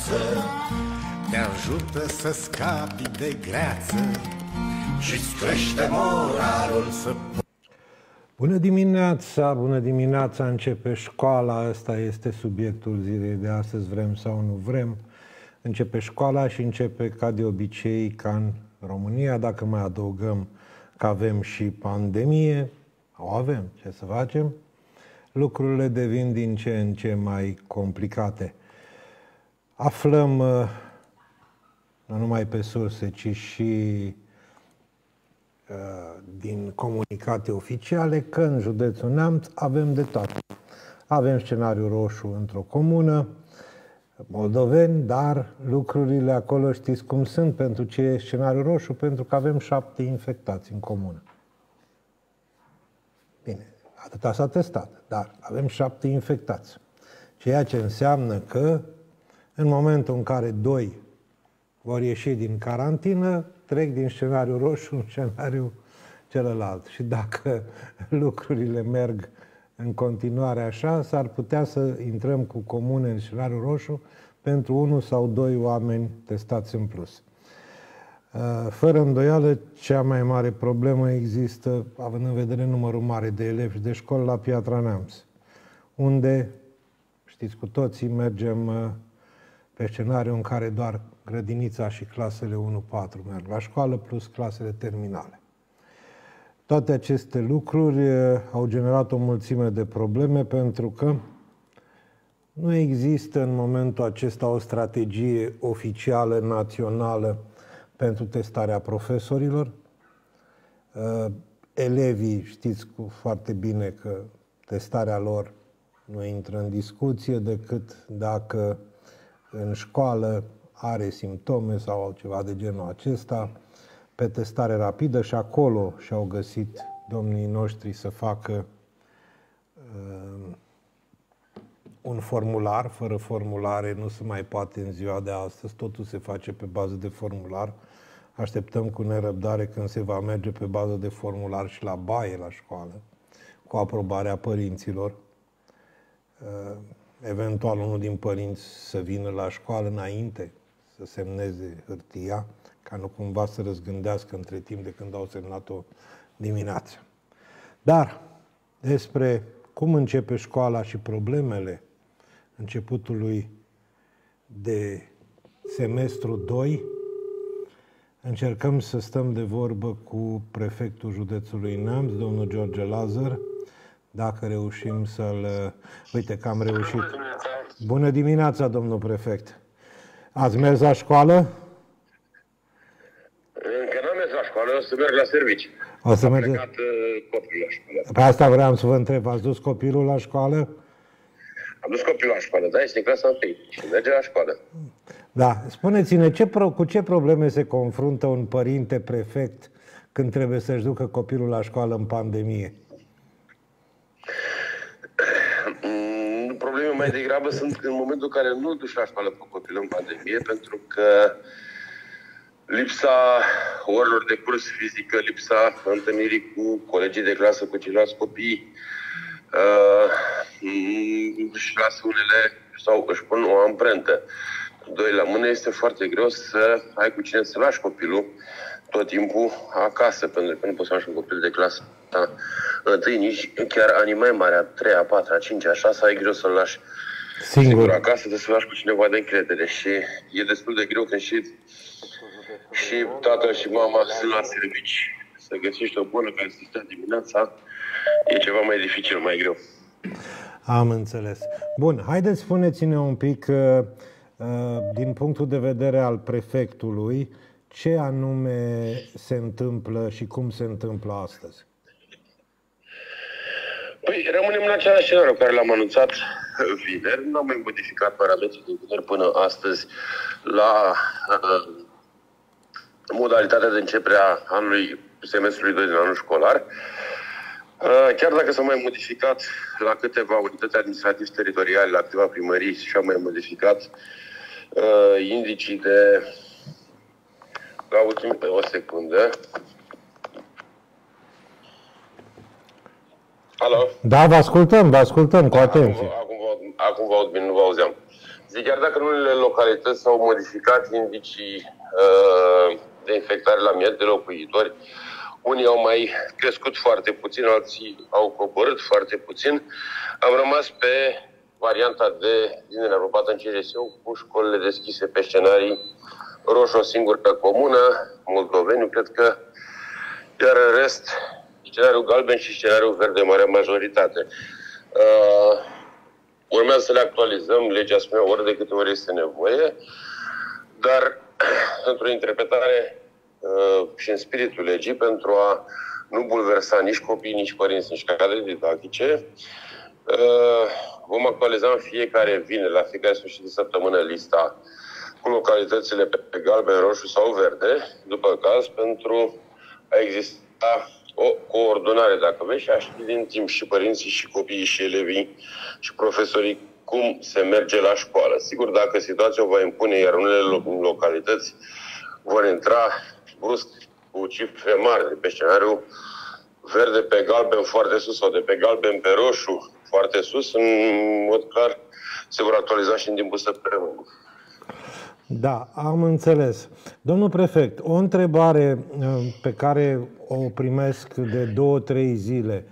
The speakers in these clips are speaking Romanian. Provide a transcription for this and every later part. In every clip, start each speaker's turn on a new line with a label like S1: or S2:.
S1: viață Te ajută să scapi de greață Și-ți crește moralul să
S2: Bună dimineața, bună dimineața, începe școala, ăsta este subiectul zilei de astăzi, vrem sau nu vrem. Începe școala și începe ca de obicei, ca în România, dacă mai adăugăm că avem și pandemie, o avem, ce să facem, lucrurile devin din ce în ce mai complicate. Aflăm uh, nu numai pe surse, ci și uh, din comunicate oficiale că în județul Neamț avem de toate. Avem scenariu roșu într-o comună, moldoveni, dar lucrurile acolo știți cum sunt pentru ce e scenariu roșu, pentru că avem șapte infectați în comună. Bine, atâta s-a testat, dar avem șapte infectați. Ceea ce înseamnă că în momentul în care doi vor ieși din carantină, trec din scenariul roșu în scenariul celălalt. Și dacă lucrurile merg în continuare așa, s-ar putea să intrăm cu comune în scenariul roșu pentru unul sau doi oameni testați în plus. Uh, fără îndoială, cea mai mare problemă există, având în vedere numărul mare de elevi și de școli la Piatra Neamț, unde, știți cu toții, mergem uh, pe scenariu în care doar grădinița și clasele 1-4 merg la școală, plus clasele terminale. Toate aceste lucruri uh, au generat o mulțime de probleme pentru că nu există în momentul acesta o strategie oficială, națională, pentru testarea profesorilor. Uh, elevii știți cu foarte bine că testarea lor nu intră în discuție decât dacă în școală are simptome sau altceva de genul acesta, pe testare rapidă și acolo și-au găsit domnii noștri să facă uh, un formular, fără formulare nu se mai poate în ziua de astăzi, totul se face pe bază de formular. Așteptăm cu nerăbdare când se va merge pe bază de formular și la baie la școală, cu aprobarea părinților. Uh, eventual unul din părinți să vină la școală înainte, să semneze hârtia, ca nu cumva să răzgândească între timp de când au semnat-o dimineața. Dar despre cum începe școala și problemele începutului de semestru 2, încercăm să stăm de vorbă cu prefectul județului Neamț, domnul George Lazar, dacă reușim să-l... Uite că am reușit. Bună dimineața, domnul prefect. Ați mers la școală?
S3: Încă n-am mers la școală, o să merg la servici.
S2: O să
S3: Am
S2: merge...
S3: plecat uh, copilul la școală.
S2: Pe asta vreau să vă întreb. Ați dus copilul la școală?
S3: Am dus copilul la școală, da, este în clasa 1 și merge la școală.
S2: Da. Spuneți-ne, ce pro- cu ce probleme se confruntă un părinte prefect când trebuie să-și ducă copilul la școală în pandemie?
S3: Mm, Probleme mai degrabă sunt în momentul în care nu duci la școală pe copil în pandemie, pentru că lipsa orilor de curs fizică, lipsa întâlnirii cu colegii de clasă, cu ceilalți copii, uh, mm, își lasă unele sau își pun o amprentă. Doi la mână este foarte greu să ai cu cine să lași copilul tot timpul acasă, pentru că nu poți să lași un copil de clasă da? întâi, nici chiar anii mai mari, a treia, a patra, a cincea, a șasea, e greu să-l lași
S2: Singur.
S3: singur acasă, trebuie să lași cu cineva de încredere și e destul de greu când și, și tatăl și mama sunt la servici. Să găsești o bună care să stea dimineața e ceva mai dificil, mai greu.
S2: Am înțeles. Bun, haideți spuneți-ne un pic, uh, uh, din punctul de vedere al prefectului, ce anume se întâmplă și cum se întâmplă astăzi.
S3: Păi rămânem în același scenariu care l-am anunțat vineri. Nu am mai modificat parametrii din vineri până astăzi la uh, modalitatea de începere a anului semestrului 2 din anul școlar. Uh, chiar dacă s-a mai modificat la câteva unități administrative teritoriale, la câteva primării și au mai modificat uh, indicii de... Caut pe o secundă. Alo?
S2: Da, vă ascultăm, vă ascultăm cu
S3: Acum,
S2: atenție.
S3: vă- acum, vă, acum vă aud bine, nu vă auzeam. zic, chiar dacă în unele localități s-au modificat indicii uh, de infectare la miel de locuitori, unii au mai crescut foarte puțin, alții au coborât foarte puțin. Am rămas pe varianta de zinere aprobată în CRSU cu școlile deschise pe scenarii roșu o singură comună, Moldoveniu, cred că, iar în rest, scenariul galben și scenariul verde, mare majoritate. Uh, urmează să le actualizăm, legea spune ori de câte ori este nevoie, dar într-o interpretare uh, și în spiritul legii, pentru a nu bulversa nici copii, nici părinți, nici cadre didactice, uh, vom actualiza în fiecare vine, la fiecare sfârșit de săptămână, lista cu localitățile pe galben, roșu sau verde, după caz, pentru a exista o coordonare, dacă vrei, și aș ști din timp și părinții, și copiii, și elevii, și profesorii cum se merge la școală. Sigur, dacă situația o va impune, iar unele localități vor intra brusc cu cifre mari de pe scenariu verde pe galben foarte sus sau de pe galben pe roșu foarte sus, în mod clar se vor actualiza și în timpul săptămânii.
S2: Da, am înțeles. Domnul prefect, o întrebare uh, pe care o primesc de două, trei zile.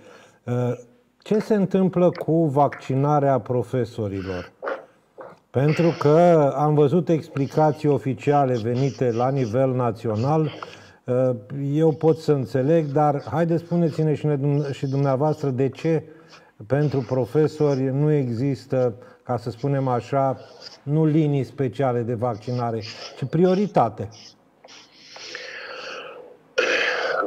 S2: Uh, ce se întâmplă cu vaccinarea profesorilor? Pentru că am văzut explicații oficiale venite la nivel național, uh, eu pot să înțeleg, dar haideți spuneți-ne și dumneavoastră de ce pentru profesori nu există, ca să spunem așa, nu linii speciale de vaccinare, ci prioritate.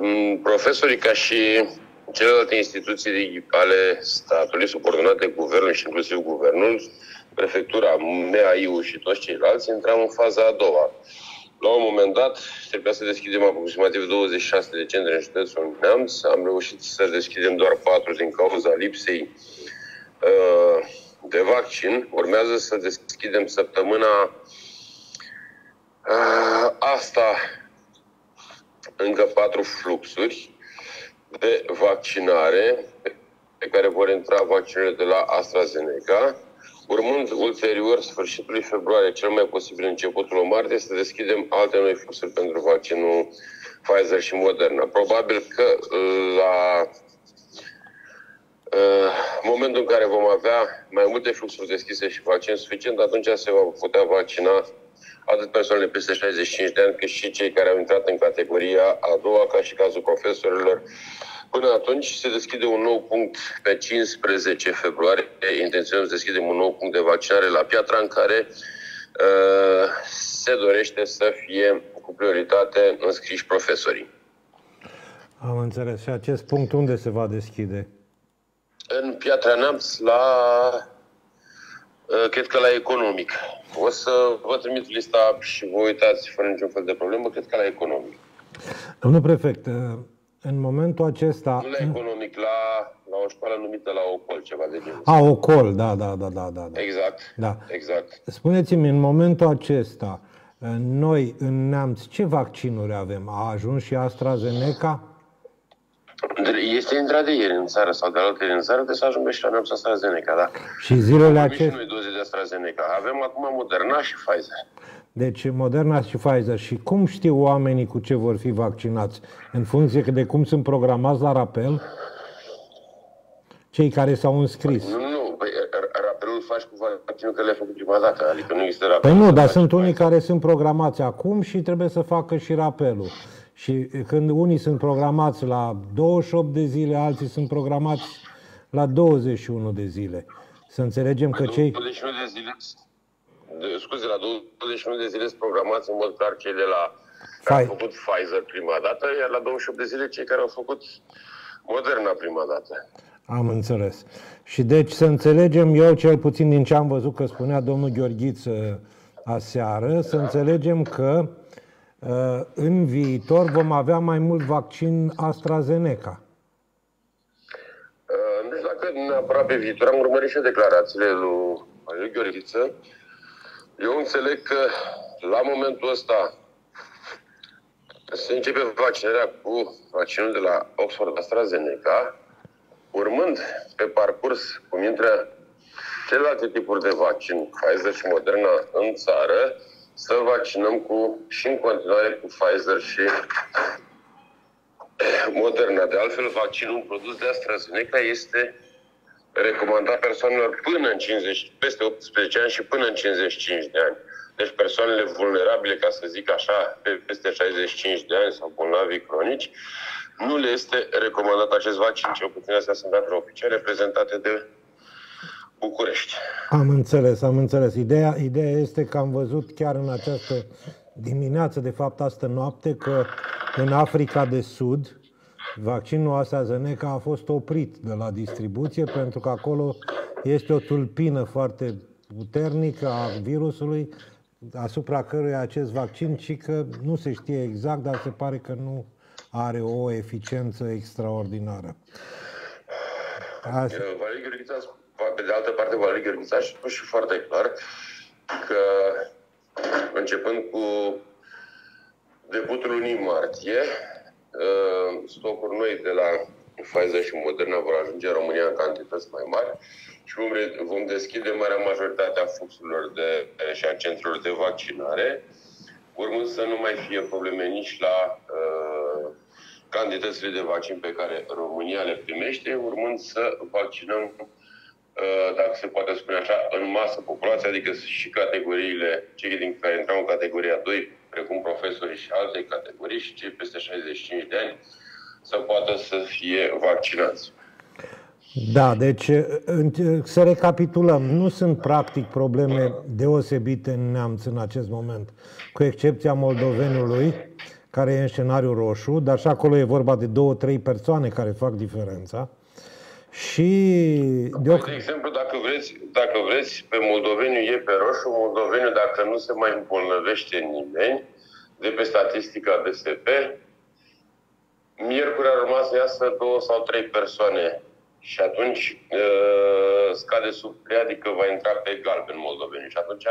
S3: Mm, profesorii, ca și celelalte instituții ale statului, subordonate guvernului și inclusiv guvernul, prefectura, MAI-ul și toți ceilalți, intram în faza a doua. La un moment dat, trebuia să deschidem aproximativ 26 de centre în județul Neamț. Am reușit să deschidem doar 4 din cauza lipsei uh, de vaccin. Urmează să deschidem săptămâna uh, asta încă patru fluxuri de vaccinare pe care vor intra vaccinurile de la AstraZeneca, urmând ulterior sfârșitului februarie, cel mai posibil începutul martie, să deschidem alte noi fluxuri pentru vaccinul Pfizer și Moderna. Probabil că la în momentul în care vom avea mai multe fluxuri deschise și vaccin suficient, atunci se va putea vaccina atât persoanele peste 65 de ani, cât și cei care au intrat în categoria a doua, ca și cazul profesorilor. Până atunci se deschide un nou punct pe 15 februarie. Intenționăm să deschidem un nou punct de vaccinare la Piatra, în care uh, se dorește să fie cu prioritate înscriși profesorii.
S2: Am înțeles. Și acest punct unde se va deschide?
S3: în Piatra Neamț la, uh, cred că la economic. O să vă trimit lista și vă uitați fără niciun fel de problemă, cred că la economic.
S2: Domnul prefect, uh, în momentul acesta...
S3: Nu la economic, la, la o școală numită la Ocol, ceva de genul.
S2: A, Ocol, da, da, da, da, da.
S3: Exact,
S2: da.
S3: exact.
S2: Spuneți-mi, în momentul acesta, uh, noi în Neamț, ce vaccinuri avem? A ajuns și AstraZeneca?
S3: Este intrat de ieri în țară sau de alte în țară, de să ajungă și la NAPS AstraZeneca, da.
S2: Și zilele acestea... și
S3: noi doze de AstraZeneca. Avem acum Moderna și Pfizer.
S2: Deci Moderna și Pfizer. Și cum știu oamenii cu ce vor fi vaccinați? În funcție de cum sunt programați la rapel? Cei care s-au înscris.
S3: Nu, nu, păi, rapelul faci cu vaccinul că le-ai făcut prima dată, adică nu există rapel.
S2: Păi nu, dar sunt unii care sunt programați acum și trebuie să facă și rapelul. Și când unii sunt programați la 28 de zile, alții sunt programați la 21 de zile. Să înțelegem că cei...
S3: 21 de zile, de, scuze, la 21 de zile sunt programați în mod clar cei de la care au făcut Pfizer prima dată, iar la 28 de zile cei care au făcut Moderna prima dată.
S2: Am înțeles. Și deci să înțelegem, eu cel puțin din ce am văzut că spunea domnul Gheorghiță aseară, să înțelegem că Uh, în viitor vom avea mai mult vaccin AstraZeneca.
S3: Uh, nu știu dacă neapărat pe viitor. Am urmărit și declarațiile lui, lui Gheorghiță. Eu înțeleg că la momentul ăsta se începe vaccinarea cu vaccinul de la Oxford AstraZeneca, urmând pe parcurs cum intră celelalte tipuri de vaccin, Pfizer și Moderna, în țară, să vaccinăm cu, și în continuare cu Pfizer și Moderna. De altfel, vaccinul produs de AstraZeneca este recomandat persoanelor până în 50, peste 18 ani și până în 55 de ani. Deci persoanele vulnerabile, ca să zic așa, peste 65 de ani sau bolnavi cronici, nu le este recomandat acest vaccin. Cel puțin astea sunt datele oficiale prezentate de București.
S2: Am înțeles, am înțeles. Ideea, ideea este că am văzut chiar în această dimineață, de fapt astă noapte, că în Africa de Sud, vaccinul AstraZeneca a fost oprit de la distribuție pentru că acolo este o tulpină foarte puternică a virusului asupra căruia acest vaccin și că nu se știe exact, dar se pare că nu are o eficiență extraordinară.
S3: Asta... Pe de altă parte, Valerii Gheorghița a spus și foarte clar că începând cu debutul lunii martie, uh, stocuri noi de la Pfizer și Moderna vor ajunge în România în cantități mai mari și vom, vom deschide marea majoritate a fluxurilor de, și a centrelor de vaccinare, urmând să nu mai fie probleme nici la uh, cantitățile de vaccin pe care România le primește, urmând să vaccinăm, uh, dacă se poate spune așa, în masă populația, adică și categoriile, cei din care intrau în categoria 2, precum profesorii și alte categorii și cei peste 65 de ani, să poată să fie vaccinați.
S2: Da, deci să recapitulăm, nu sunt practic probleme deosebite în neamț în acest moment, cu excepția moldovenului, care e în scenariu roșu, dar și acolo e vorba de două, trei persoane care fac diferența. Și
S3: de, o... de exemplu, dacă vreți, dacă vreți, pe moldoveniu e pe roșu, moldoveniu dacă nu se mai îmbolnăvește nimeni, de pe statistica DSP, miercuri ar urma să iasă două sau trei persoane și atunci uh, scade sub 3, adică va intra pe galben moldoveniu. Și atunci,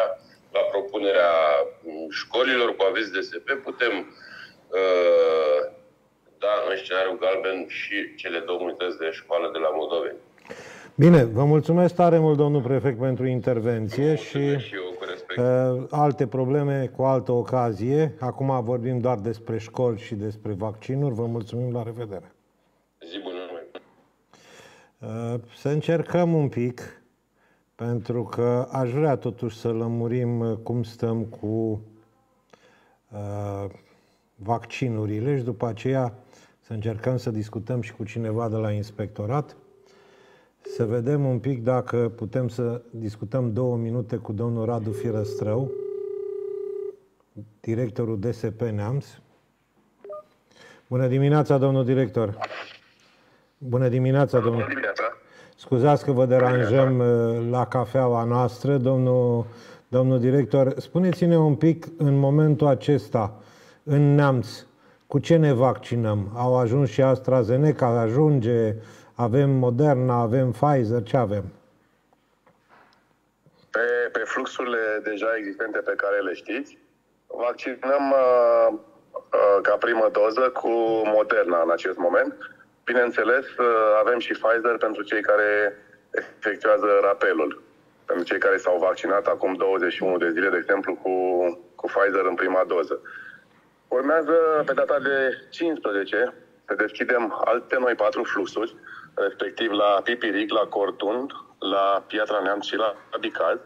S3: la propunerea școlilor cu aviz DSP, putem uh, da în scenariul galben și cele două unități de școală de la Moldoveni.
S2: Bine, vă mulțumesc tare mult, domnul prefect, pentru intervenție și,
S3: și eu, cu respect.
S2: uh, alte probleme cu altă ocazie. Acum vorbim doar despre școli și despre vaccinuri. Vă mulțumim, la revedere!
S3: Zi bună!
S2: Uh, să încercăm un pic, pentru că aș vrea totuși să lămurim uh, cum stăm cu uh, vaccinurile și după aceea să încercăm să discutăm și cu cineva de la inspectorat, să vedem un pic dacă putem să discutăm două minute cu domnul Radu Firăstrău, directorul DSP Neamț. Bună dimineața, domnul director! Bună dimineața, domnul. Bună dimineața. Scuzați că vă deranjăm uh, la cafeaua noastră, domnul, domnul director. Spuneți-ne un pic în momentul acesta, în Neamț, cu ce ne vaccinăm? Au ajuns și AstraZeneca, ajunge, avem Moderna, avem Pfizer, ce avem?
S4: Pe, pe fluxurile deja existente pe care le știți, vaccinăm uh, uh, ca primă doză cu Moderna în acest moment Bineînțeles, uh, avem și Pfizer pentru cei care efectuează rapelul. Pentru cei care s-au vaccinat acum 21 de zile, de exemplu, cu, cu Pfizer în prima doză. Urmează pe data de 15 să deschidem alte noi patru fluxuri, respectiv la Pipiric, la Cortun, la Piatra Neamț și la Bicaz.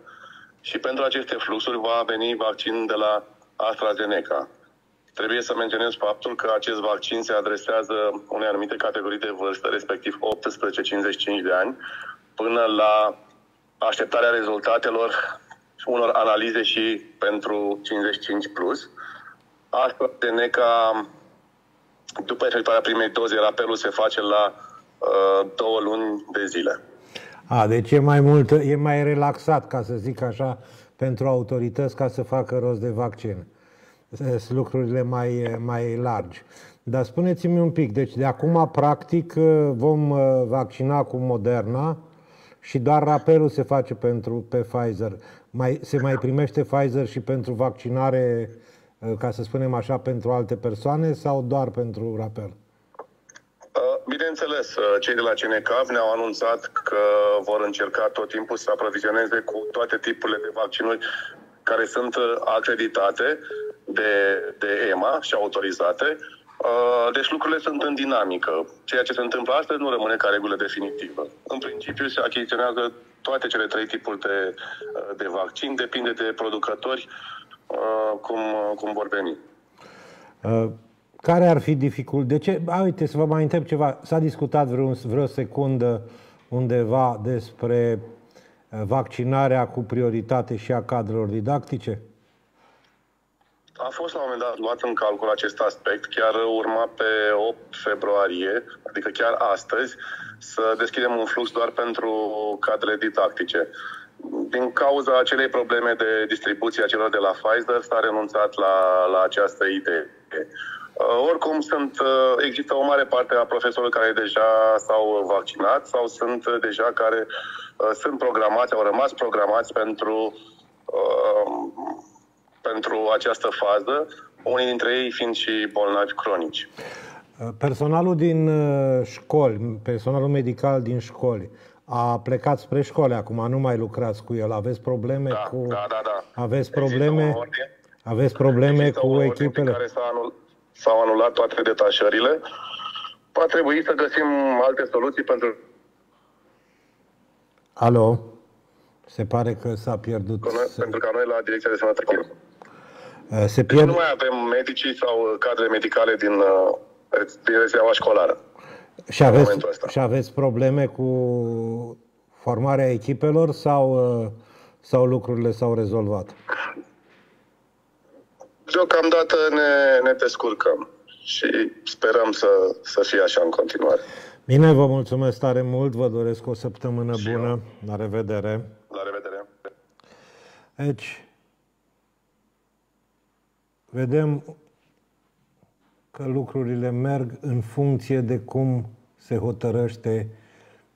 S4: Și pentru aceste fluxuri va veni vaccin de la AstraZeneca. Trebuie să menționez faptul că acest vaccin se adresează unei anumite categorii de vârstă, respectiv 18-55 de ani, până la așteptarea rezultatelor unor analize și pentru 55 plus. AstraZeneca, după efectuarea primei doze, apelul se face la uh, două luni de zile.
S2: A, deci e mai mult, e mai relaxat, ca să zic așa, pentru autorități ca să facă rost de vaccin lucrurile mai, mai largi. Dar spuneți-mi un pic, deci de acum, practic, vom uh, vaccina cu Moderna și doar rapelul se face pentru, pe Pfizer. Mai, se mai primește Pfizer și pentru vaccinare, uh, ca să spunem așa, pentru alte persoane sau doar pentru rapel?
S4: Uh, Bineînțeles, uh, cei de la CNCAV ne-au anunțat că vor încerca tot timpul să aprovizioneze cu toate tipurile de vaccinuri care sunt uh, acreditate de, de EMA și autorizate. Uh, deci lucrurile sunt în dinamică. Ceea ce se întâmplă astăzi nu rămâne ca regulă definitivă. În principiu se achiziționează toate cele trei tipuri de, de vaccin, depinde de producători cum, cum vor veni.
S2: Uh care ar fi dificult? De ce? A, uite, să vă mai întreb ceva. S-a discutat vreo, vreo secundă undeva despre uh, vaccinarea cu prioritate și a cadrelor didactice?
S4: A fost la un moment dat luat în calcul acest aspect, chiar urma pe 8 februarie, adică chiar astăzi, să deschidem un flux doar pentru cadrele didactice. Din cauza acelei probleme de distribuție a celor de la Pfizer, s-a renunțat la, la această idee. Uh, oricum, sunt, uh, există o mare parte a profesorilor care deja s-au vaccinat sau sunt uh, deja care sunt programați, au rămas programați pentru, pentru această fază, unii dintre ei fiind și bolnavi cronici.
S2: Personalul din școli, personalul medical din școli, a plecat spre școli acum, nu mai lucrați cu el. Aveți probleme
S4: da,
S2: cu...
S4: Da, da, da.
S2: Aveți probleme, aveți probleme Există cu echipele?
S4: Care s-a anul s-au anulat toate detașările. Va trebui să găsim alte soluții pentru...
S2: Alo? Se pare că s-a pierdut...
S4: Noi, pentru că noi la Direcția de Sănătate
S2: uh, Se pierd... Deci
S4: nu mai avem medicii sau cadre medicale din, uh, din rețeaua școlară.
S2: Și aveți, și aveți probleme cu formarea echipelor sau, uh, sau lucrurile s-au rezolvat?
S4: Deocamdată ne, ne descurcăm și sperăm să, să fie așa în continuare.
S2: Bine, vă mulțumesc tare mult, vă doresc o săptămână și bună. Eu. La revedere!
S4: La revedere!
S2: Deci, vedem că lucrurile merg în funcție de cum se hotărăște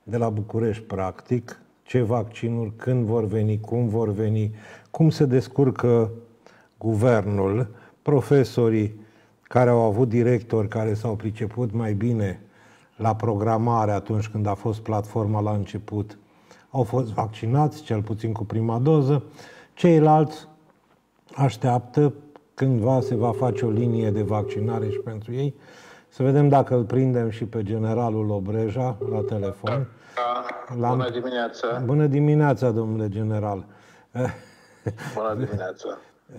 S2: de la București, practic, ce vaccinuri, când vor veni, cum vor veni, cum se descurcă guvernul, profesorii care au avut directori care s-au priceput mai bine la programare atunci când a fost platforma la început, au fost vaccinați, cel puțin cu prima doză. Ceilalți așteaptă cândva se va face o linie de vaccinare și pentru ei. Să vedem dacă îl prindem și pe generalul Obreja la telefon.
S5: Da. Bună dimineața!
S2: Bună dimineața, domnule general!
S5: Bună dimineața!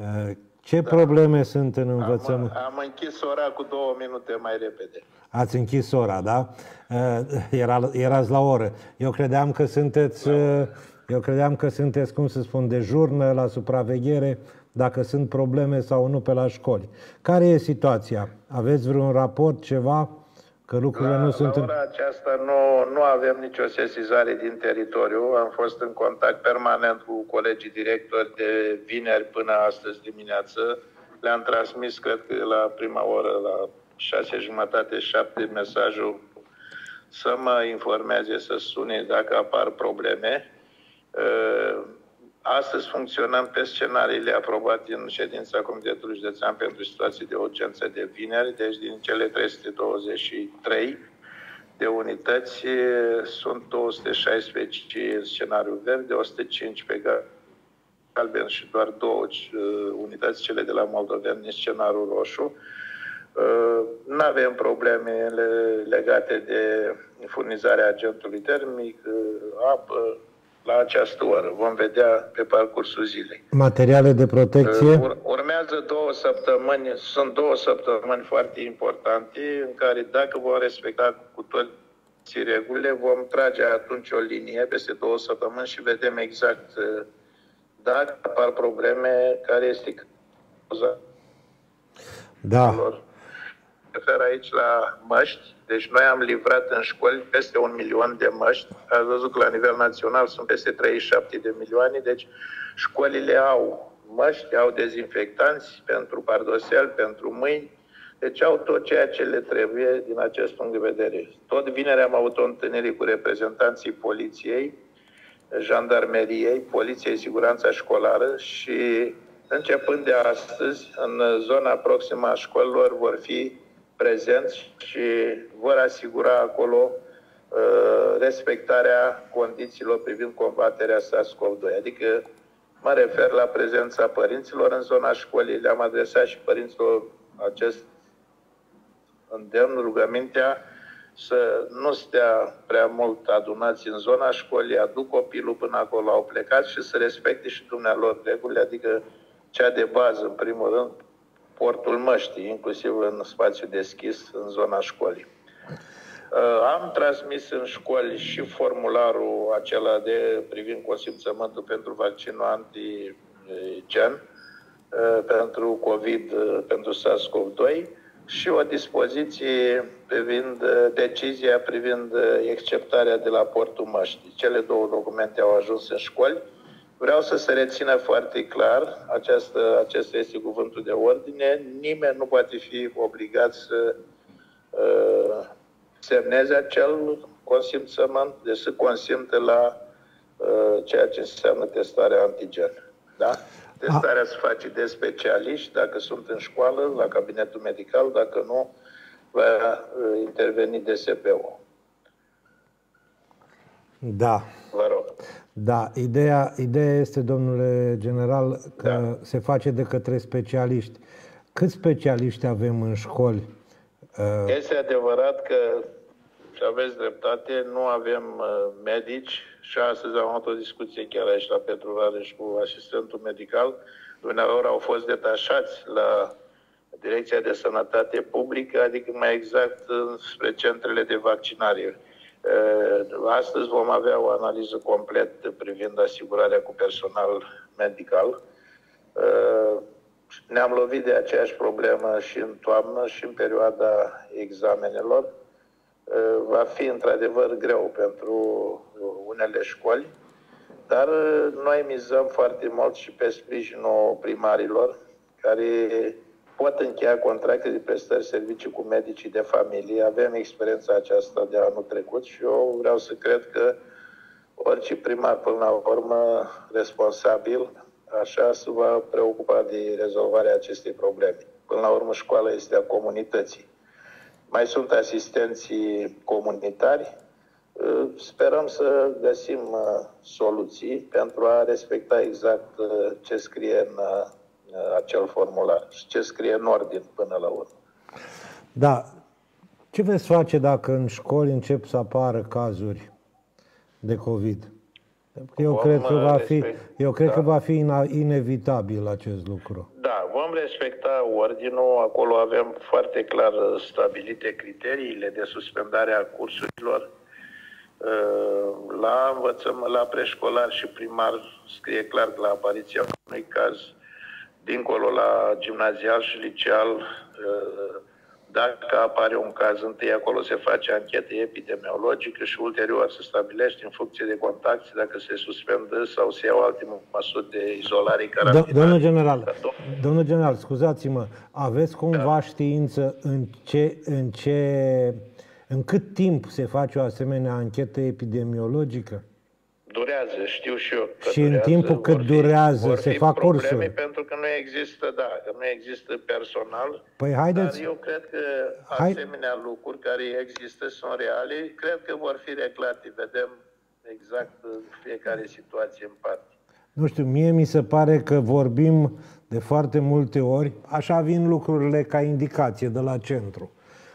S2: Ce da. probleme sunt în învățământ?
S5: Am, am închis ora cu două minute mai repede.
S2: Ați închis ora, da? Era, erați la oră. Eu credeam că sunteți, eu credeam că sunteți, cum să spun, de jurnă la supraveghere, dacă sunt probleme sau nu pe la școli. Care e situația? Aveți vreun raport, ceva? Că lucrurile
S5: la,
S2: nu sunt...
S5: La ora aceasta nu, nu avem nicio sesizare din teritoriu. Am fost în contact permanent cu colegii directori de vineri până astăzi dimineață. Le-am transmis, cred că la prima oră, la șase jumătate, șapte, mesajul să mă informeze, să sune dacă apar probleme. Astăzi funcționăm pe scenariile aprobate în ședința Comitetului Județean pentru situații de urgență de vineri, deci din cele 323 de unități sunt 216 în scenariu verde, 105 pe galben și doar două unități, cele de la Moldoveni, în scenariul roșu. Nu avem probleme legate de furnizarea agentului termic, apă, la această oră. Vom vedea pe parcursul zilei.
S2: Materiale de protecție?
S5: Ur- urmează două săptămâni, sunt două săptămâni foarte importante în care dacă vom respecta cu toți regulile, vom trage atunci o linie peste două săptămâni și vedem exact uh, dacă apar probleme, care este cauza.
S2: Da.
S5: Refer aici la măști, deci noi am livrat în școli peste un milion de măști. Ați văzut că la nivel național sunt peste 37 de milioane, deci școlile au măști, au dezinfectanți pentru pardosel, pentru mâini, deci au tot ceea ce le trebuie din acest punct de vedere. Tot vineri am avut o întâlnire cu reprezentanții poliției, jandarmeriei, poliției siguranța școlară și începând de astăzi, în zona proximă a școlilor vor fi prezenți și vor asigura acolo uh, respectarea condițiilor privind combaterea SARS-CoV-2. Adică mă refer la prezența părinților în zona școlii. Le-am adresat și părinților acest îndemn, rugămintea să nu stea prea mult adunați în zona școlii, aduc copilul până acolo, au plecat și să respecte și dumnealor regulile, adică cea de bază, în primul rând, portul măștii, inclusiv în spațiu deschis în zona școlii. Uh, am transmis în școli și formularul acela de privind consimțământul pentru vaccinul antigen uh, pentru COVID, uh, pentru SARS-CoV-2 și o dispoziție privind decizia privind acceptarea de la portul măștii. Cele două documente au ajuns în școli. Vreau să se rețină foarte clar, această, acesta este cuvântul de ordine, nimeni nu poate fi obligat să uh, semneze acel consimțământ, deci să consimte la uh, ceea ce înseamnă testarea antigen. Da? Testarea se face de specialiști, dacă sunt în școală, la cabinetul medical, dacă nu, va uh, interveni DSP-ul.
S2: Da.
S5: Vă rog.
S2: Da, ideea, ideea este, domnule general, că da. se face de către specialiști. Câți specialiști avem în școli?
S5: Uh, este adevărat că, și aveți dreptate, nu avem uh, medici și astăzi am avut o discuție chiar aici la Petru Rareș cu asistentul medical. Dumnealor au fost detașați la Direcția de Sănătate Publică, adică mai exact spre centrele de vaccinare. Astăzi vom avea o analiză completă privind asigurarea cu personal medical. Ne-am lovit de aceeași problemă și în toamnă și în perioada examenelor. Va fi într-adevăr greu pentru unele școli, dar noi mizăm foarte mult și pe sprijinul primarilor care pot încheia contracte de prestări servicii cu medicii de familie. Avem experiența aceasta de anul trecut și eu vreau să cred că orice primar până la urmă responsabil așa se va preocupa de rezolvarea acestei probleme. Până la urmă școala este a comunității. Mai sunt asistenții comunitari. Sperăm să găsim uh, soluții pentru a respecta exact uh, ce scrie în uh, Uh, acel formular și ce scrie în ordine până la urmă.
S2: Da. Ce veți face dacă în școli încep să apară cazuri de COVID? Eu vom cred că va fi, eu cred da. că va fi inevitabil acest lucru.
S5: Da, vom respecta ordinul. Acolo avem foarte clar stabilite criteriile de suspendare a cursurilor. Uh, la învățăm, la preșcolar și primar scrie clar că la apariția unui caz dincolo la gimnazial și liceal, uh, dacă apare un caz, întâi acolo se face anchetă epidemiologică și ulterior se stabilește în funcție de contact dacă se suspendă sau se iau alte măsuri de izolare
S2: carantină. Domnul general, domnul general, scuzați-mă, aveți cumva da. știință în ce, în ce, în cât timp se face o asemenea anchetă epidemiologică?
S5: Durează, știu și eu.
S2: Că și durează, în timpul cât durează
S5: vor
S2: se fac cursuri.
S5: pentru că nu există, da, că nu există personal.
S2: Păi haideți...
S5: Dar eu cred că Hai... asemenea lucruri care există sunt reale, cred că vor fi reglate. Vedem exact fiecare situație în parte.
S2: Nu știu, mie mi se pare că vorbim de foarte multe ori, așa vin lucrurile ca indicație de la centru.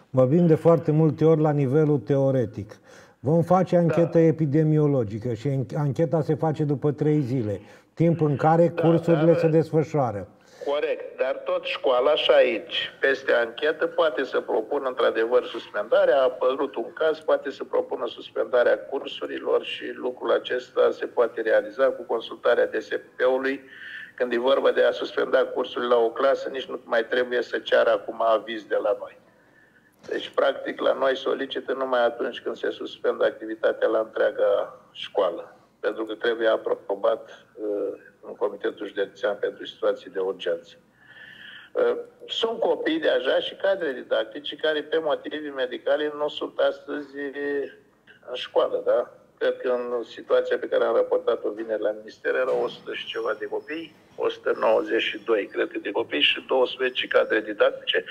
S2: Vorbim de foarte multe ori la nivelul teoretic. Vom face anchetă da. epidemiologică și ancheta se face după trei zile, timp în care da, cursurile dar, se desfășoară.
S5: Corect, dar tot școala și aici, peste anchetă, poate să propună într-adevăr suspendarea, a apărut un caz, poate să propună suspendarea cursurilor și lucrul acesta se poate realiza cu consultarea DSP-ului. Când e vorba de a suspenda cursurile la o clasă, nici nu mai trebuie să ceară acum aviz de la noi. Deci, practic, la noi solicită numai atunci când se suspendă activitatea la întreaga școală, pentru că trebuie aprobat uh, în Comitetul Județean pentru situații de urgență. Uh, sunt copii de așa și cadre didactice care, pe motive medicale, nu sunt astăzi în școală, da? Cred că în situația pe care am raportat-o vineri la minister erau 100 și ceva de copii, 192, cred că, de copii și 12 cadre didactice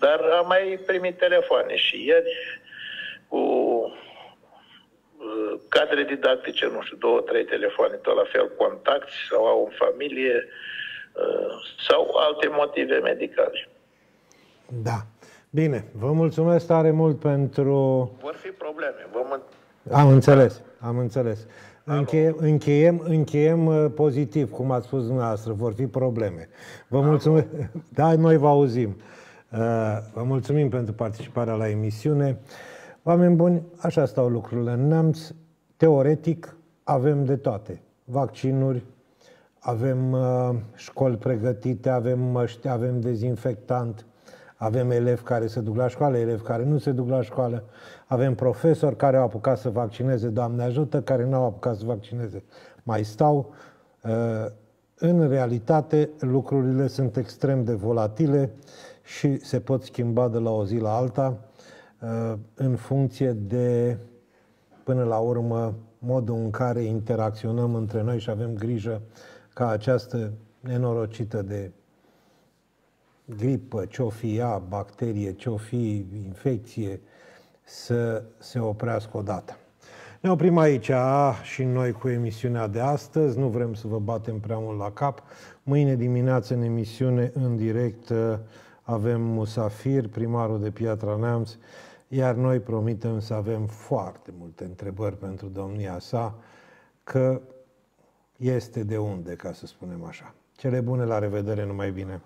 S5: Dar am mai primit telefoane și ieri cu uh, cadre didactice, nu știu, două, trei telefoane, tot la fel, contact sau au în familie uh, sau alte motive medicale.
S2: Da. Bine, vă mulțumesc tare mult pentru...
S5: Vor fi probleme. Vom...
S2: Am înțeles, am înțeles. Încheiem, încheiem, încheiem uh, pozitiv, cum ați spus dumneavoastră, vor fi probleme. Vă mulțumesc. Da, noi vă auzim. Uh, vă mulțumim pentru participarea la emisiune. Oameni buni, așa stau lucrurile în Neamț. Teoretic avem de toate. Vaccinuri, avem uh, școli pregătite, avem măști, avem dezinfectant, avem elevi care se duc la școală, elevi care nu se duc la școală, avem profesori care au apucat să vaccineze, Doamne ajută, care nu au apucat să vaccineze, mai stau. Uh, în realitate, lucrurile sunt extrem de volatile și se pot schimba de la o zi la alta uh, în funcție de, până la urmă, modul în care interacționăm între noi și avem grijă ca această nenorocită de gripă, ce-o fi ea, bacterie, ce-o fi infecție, să se oprească odată. Ne oprim aici și noi cu emisiunea de astăzi. Nu vrem să vă batem prea mult la cap. Mâine dimineață în emisiune, în direct, avem Musafir, primarul de Piatra Neamț, iar noi promitem să avem foarte multe întrebări pentru domnia sa, că este de unde, ca să spunem așa. Cele bune, la revedere, numai bine!